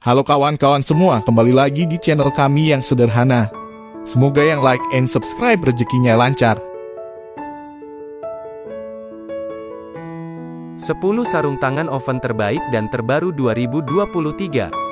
Halo kawan-kawan semua, kembali lagi di channel kami yang sederhana. Semoga yang like and subscribe rezekinya lancar. 10 sarung tangan oven terbaik dan terbaru 2023.